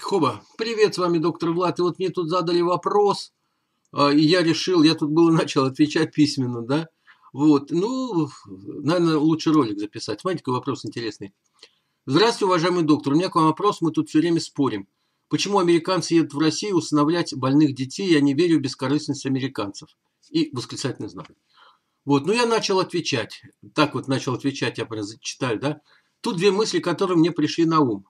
Хоба, привет, с вами доктор Влад. И вот мне тут задали вопрос, а, и я решил, я тут было начал отвечать письменно, да. Вот, ну, наверное, лучше ролик записать. Смотрите, какой вопрос интересный. Здравствуйте, уважаемый доктор. У меня к вам вопрос, мы тут все время спорим. Почему американцы едут в Россию усыновлять больных детей? Я не верю в бескорыстность американцев. И восклицательный знак. Вот, ну я начал отвечать. Так вот начал отвечать, я прям зачитаю, да. Тут две мысли, которые мне пришли на ум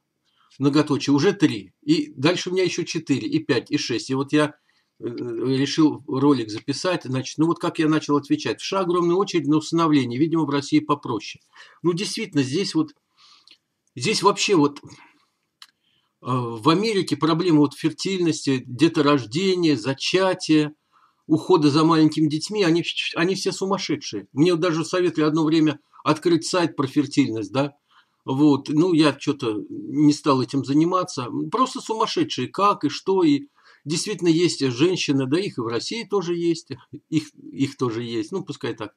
многоточие, уже три. И дальше у меня еще четыре, и пять, и шесть. И вот я э, решил ролик записать, значит, ну вот как я начал отвечать. США огромная очередь на усыновление, видимо, в России попроще. Ну, действительно, здесь вот, здесь вообще вот э, в Америке проблема вот фертильности, деторождения, зачатия, ухода за маленькими детьми, они, они все сумасшедшие. Мне вот даже советовали одно время открыть сайт про фертильность, да, вот, ну, я что-то не стал этим заниматься. Просто сумасшедшие, как и что. И действительно есть женщины, да их и в России тоже есть, их, их тоже есть, ну, пускай так.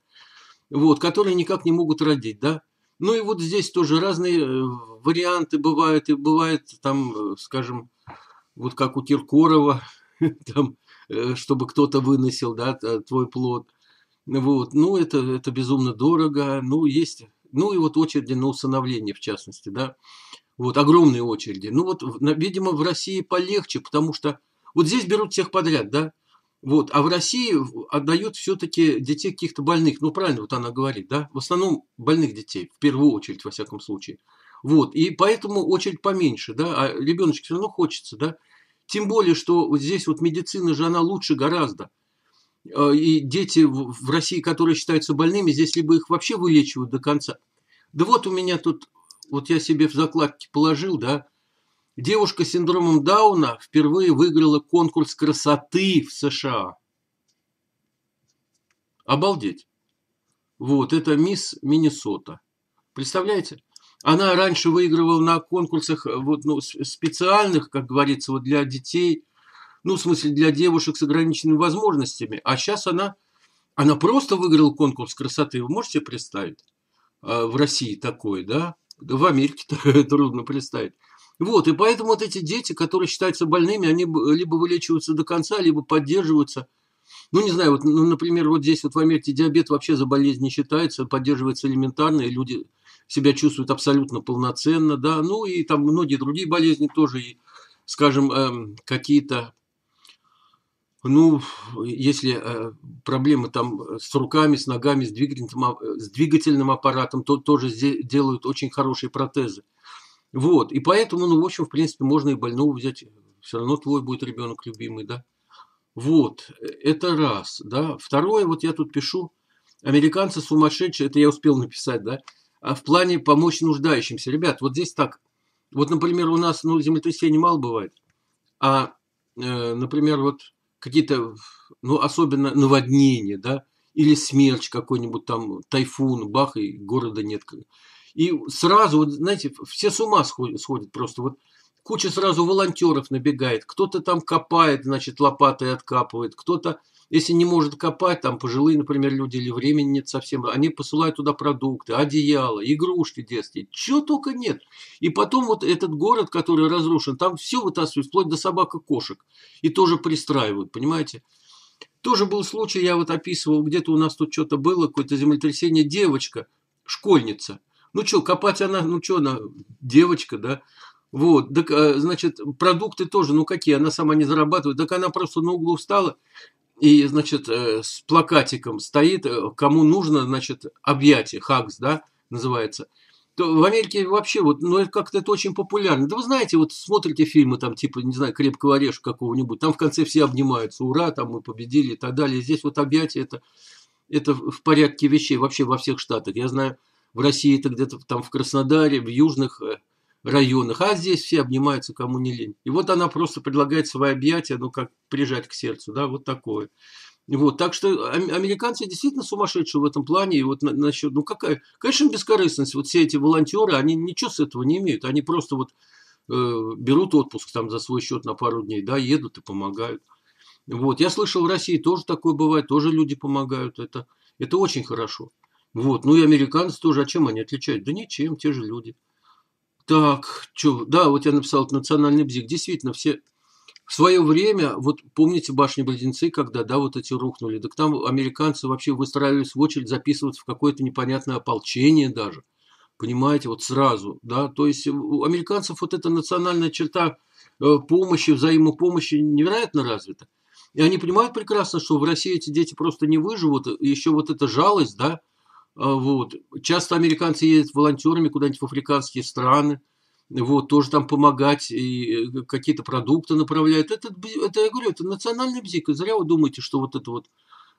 Вот, которые никак не могут родить, да. Ну и вот здесь тоже разные э, варианты бывают. И бывает там, э, скажем, вот как у Киркорова, там, э, чтобы кто-то выносил, да, твой плод. Вот, ну, это, это безумно дорого. Ну, есть ну и вот очереди на усыновление, в частности, да. Вот, огромные очереди. Ну вот, видимо, в России полегче, потому что вот здесь берут всех подряд, да. Вот, а в России отдают все-таки детей каких-то больных. Ну, правильно вот она говорит, да. В основном больных детей, в первую очередь, во всяком случае. Вот, и поэтому очередь поменьше, да, а ребеночек все равно хочется, да. Тем более, что вот здесь вот медицина же, она лучше гораздо. А, и дети в России, которые считаются больными, здесь либо их вообще вылечивают до конца. Да вот у меня тут, вот я себе в закладке положил, да, девушка с синдромом Дауна впервые выиграла конкурс красоты в США. Обалдеть. Вот, это мисс Миннесота. Представляете? Она раньше выигрывала на конкурсах вот, ну, специальных, как говорится, вот для детей – ну, в смысле, для девушек с ограниченными возможностями. А сейчас она, она просто выиграла конкурс красоты. Вы можете представить? А, в России такое, да? В Америке трудно представить. Вот, и поэтому вот эти дети, которые считаются больными, они либо вылечиваются до конца, либо поддерживаются. Ну, не знаю, вот, ну, например, вот здесь вот в Америке диабет вообще за болезнь не считается, поддерживается элементарно, и люди себя чувствуют абсолютно полноценно, да, ну, и там многие другие болезни тоже, и, скажем, эм, какие-то ну, если э, проблемы там с руками, с ногами, с двигательным, с двигательным аппаратом, то тоже делают очень хорошие протезы. Вот, и поэтому, ну, в общем, в принципе, можно и больного взять, все равно твой будет ребенок любимый, да. Вот, это раз, да. Второе, вот я тут пишу, американцы сумасшедшие, это я успел написать, да, а в плане помочь нуждающимся. Ребят, вот здесь так, вот, например, у нас, ну, землетрясений мало бывает, а, э, например, вот какие-то, ну, особенно наводнения, да, или смерч какой-нибудь там, тайфун, бах, и города нет. И сразу, вот, знаете, все с ума сходят, сходят просто. Вот куча сразу волонтеров набегает. Кто-то там копает, значит, лопатой откапывает. Кто-то, если не может копать, там пожилые, например, люди или времени нет совсем, они посылают туда продукты, одеяла, игрушки детские. Чего только нет. И потом вот этот город, который разрушен, там все вытаскивают, вплоть до собак и кошек. И тоже пристраивают, понимаете? Тоже был случай, я вот описывал, где-то у нас тут что-то было, какое-то землетрясение, девочка, школьница. Ну что, копать она, ну что она, девочка, да? Вот, так, э, значит, продукты тоже, ну какие, она сама не зарабатывает, так она просто на углу встала и, значит, э, с плакатиком стоит, э, кому нужно, значит, объятие, хагс, да, называется. То в Америке вообще вот, ну, как-то это очень популярно. Да вы знаете, вот смотрите фильмы там, типа, не знаю, «Крепкого орешка» какого-нибудь, там в конце все обнимаются, ура, там мы победили и так далее. Здесь вот объятие это, это в порядке вещей вообще во всех штатах. Я знаю, в России это где-то там в Краснодаре, в южных районах, а здесь все обнимаются, кому не лень. И вот она просто предлагает свои объятия, ну, как прижать к сердцу, да, вот такое. Вот, так что американцы действительно сумасшедшие в этом плане. И вот насчет, ну какая, конечно, бескорыстность. Вот все эти волонтеры, они ничего с этого не имеют. Они просто вот э, берут отпуск там за свой счет на пару дней, да, едут и помогают. Вот, я слышал, в России тоже такое бывает, тоже люди помогают. Это, это очень хорошо. Вот, ну и американцы тоже, а чем они отличаются? Да ничем, те же люди. Так, что, да, вот я написал национальный бзик. Действительно, все в свое время, вот помните башни-близнецы, когда, да, вот эти рухнули, так там американцы вообще выстраивались в очередь записываться в какое-то непонятное ополчение даже. Понимаете, вот сразу, да, то есть у американцев вот эта национальная черта э, помощи, взаимопомощи невероятно развита. И они понимают прекрасно, что в России эти дети просто не выживут. И еще вот эта жалость, да, вот. Часто американцы ездят волонтерами куда-нибудь в африканские страны, вот, тоже там помогать, и э, какие-то продукты направляют. Это, это, я говорю, это национальный бзик. Зря вы думаете, что вот это вот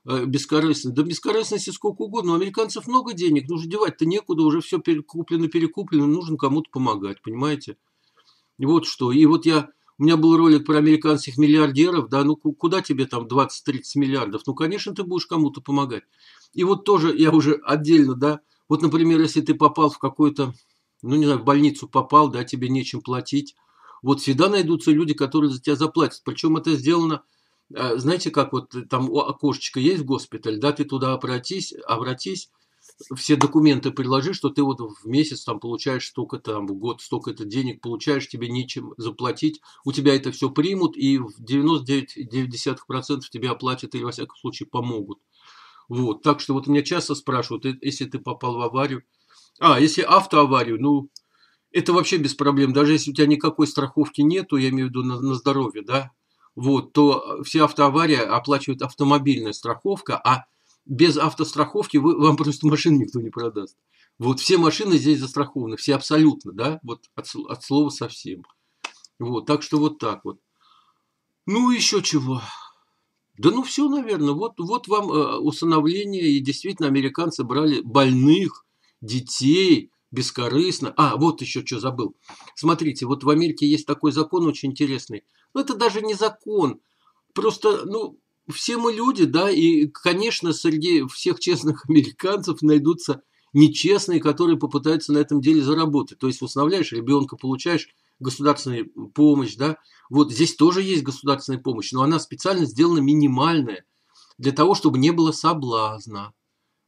э, бескорыстность. Да бескорыстности сколько угодно. У американцев много денег, нужно девать-то некуда, уже все перекуплено, перекуплено, нужно кому-то помогать, понимаете? Вот что. И вот я, у меня был ролик про американских миллиардеров, да, ну куда тебе там 20-30 миллиардов? Ну, конечно, ты будешь кому-то помогать. И вот тоже я уже отдельно, да, вот, например, если ты попал в какой-то, ну, не знаю, в больницу попал, да, тебе нечем платить, вот всегда найдутся люди, которые за тебя заплатят. Причем это сделано, э, знаете, как вот там окошечко есть в госпиталь, да, ты туда обратись, обратись, все документы приложи, что ты вот в месяц там получаешь столько там, в год столько-то денег получаешь, тебе нечем заплатить, у тебя это все примут и в 99,9% тебе оплатят или во всяком случае помогут. Вот, так что вот меня часто спрашивают, «Э, если ты попал в аварию. А, если автоаварию, ну, это вообще без проблем. Даже если у тебя никакой страховки нету, я имею в виду на, на здоровье, да, вот, то все автоаварии оплачивает автомобильная страховка, а без автостраховки вы, вам просто машину никто не продаст. Вот все машины здесь застрахованы, все абсолютно, да, вот от, от слова совсем. Вот, так что вот так вот. Ну, еще чего. Да ну все, наверное. Вот, вот вам э, усыновление. И действительно, американцы брали больных детей бескорыстно. А, вот еще что забыл. Смотрите, вот в Америке есть такой закон очень интересный. Ну, это даже не закон. Просто, ну, все мы люди, да, и, конечно, среди всех честных американцев найдутся нечестные, которые попытаются на этом деле заработать. То есть усыновляешь ребенка, получаешь государственную помощь, да, вот здесь тоже есть государственная помощь, но она специально сделана минимальная, для того, чтобы не было соблазна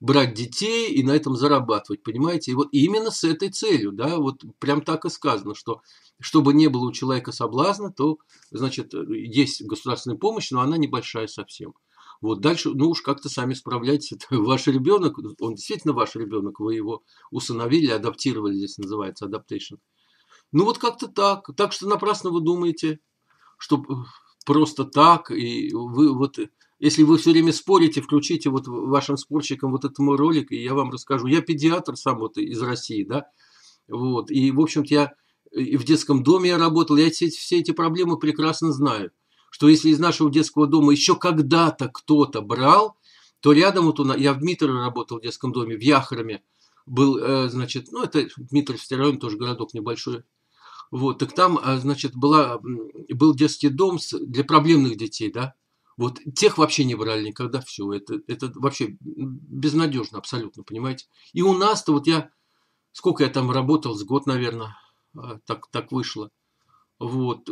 брать детей и на этом зарабатывать, понимаете? И вот именно с этой целью, да, вот прям так и сказано, что чтобы не было у человека соблазна, то, значит, есть государственная помощь, но она небольшая совсем. Вот дальше, ну уж как-то сами справляйтесь. Это ваш ребенок, он действительно ваш ребенок, вы его усыновили, адаптировали, здесь называется adaptation. Ну вот как-то так. Так что напрасно вы думаете, что просто так, и вы вот, если вы все время спорите, включите вот вашим спорщикам вот этот мой ролик, и я вам расскажу. Я педиатр сам вот из России, да, вот, и, в общем-то, я и в детском доме я работал, я все, все эти проблемы прекрасно знаю, что если из нашего детского дома еще когда-то кто-то брал, то рядом вот у нас, я в Дмитрове работал в детском доме, в Яхраме, был, э, значит, ну, это Дмитровский район, тоже городок небольшой, вот, так там, а, значит, была, был детский дом для проблемных детей, да. Вот тех вообще не брали никогда, все. Это, это вообще безнадежно абсолютно, понимаете. И у нас-то вот я, сколько я там работал, с год, наверное, а, так, так вышло. Вот.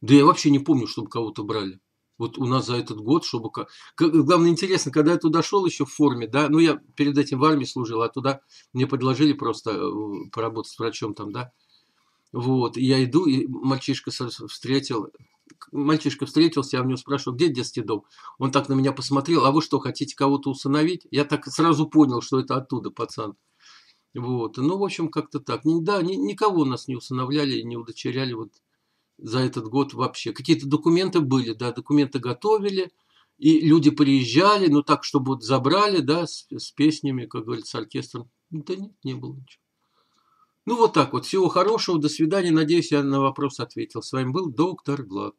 Да я вообще не помню, чтобы кого-то брали. Вот у нас за этот год, чтобы... Главное, интересно, когда я туда шел еще в форме, да, ну, я перед этим в армии служил, а туда мне предложили просто э, поработать с врачом там, да, вот, и я иду, и мальчишка встретил, мальчишка встретился, я у него спрашиваю, где детский дом? Он так на меня посмотрел, а вы что, хотите кого-то усыновить? Я так сразу понял, что это оттуда, пацан. Вот, ну, в общем, как-то так. Да, ни, никого нас не усыновляли, не удочеряли вот за этот год вообще. Какие-то документы были, да, документы готовили, и люди приезжали, ну, так, чтобы вот забрали, да, с, с песнями, как говорится, с оркестром. Да нет, не было ничего. Ну, вот так вот. Всего хорошего. До свидания. Надеюсь, я на вопрос ответил. С вами был доктор Влад.